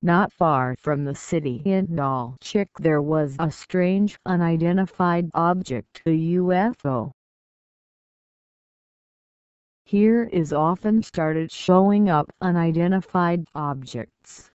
Not far from the city in Nalchik there was a strange unidentified object a UFO. Here is often started showing up unidentified objects